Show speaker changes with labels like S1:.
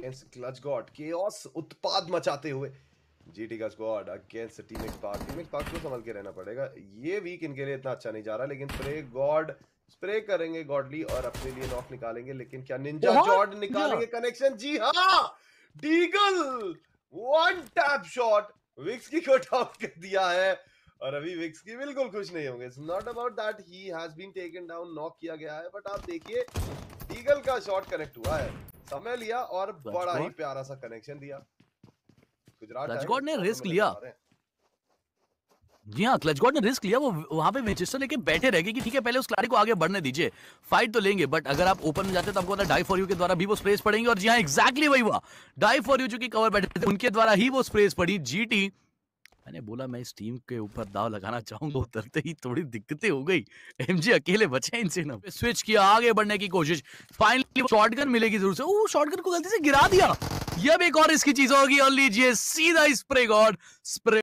S1: Against clutch God chaos उत्पाद मचाते हुए। जीटी का squad against teammate Park teammate Park को संभल के रहना पड़ेगा। ये वीक इनके लिए इतना अच्छा नहीं जा रहा लेकिन स्प्रे गॉड स्प्रे करेंगे गॉडली और अपने लिए नॉक निकालेंगे लेकिन क्या निंजा जॉर्ड निकालेंगे कनेक्शन जी हाँ! डीगल वन टैप शॉट विक्स की को आउट कर दिया है। और अभी विक्स की बिल्कुल खुश नहीं होंगे। It's not about that he has been taken down knock किया गया है बट आप देखिए डीगल का शॉट कनेक्ट हुआ है। समय लिया और बड़ा ही प्यारा सा कनेक्शन दिया। गुजरात
S2: ने
S1: में
S2: लिया। जी हाँ क्लच गॉड ने रिस्क लिया। वो वहाँ पे मैनचेस्टर लेके बैठे रह गए कि ठीक है पहले उस खिलाड़ी को आगे बढ़ने दीजिए। फाइट तो लेंगे बट अगर आप ओपन में जाते तो आपको पता डाई फॉर यू के द्वारा भी वो स्प्रेस पड़ेंगे। और जी हाँ एग्जैक्टली वही हुआ। डाई फॉर यू जो कि कवर बैठे थे उनके द्वारा ही वो स्प्रेस पड़ी। जीटी मैंने बोला मैं इस टीम के ऊपर दाव लगाना चाहूँगा उतरते ही थोड़ी दिक्कतें हो गई। एमजी अकेले बचे इनसे ना। स्विच किया आगे बढ़ने की कोशिश। फाइनली शॉटगन मिलेगी ज़रूर से। ओ शॉटगन को गलती से गिरा दिया। यह एक और इसकी चीज़ होगी और लीजिए सीधा स्प्रे गॉड। स्प्रे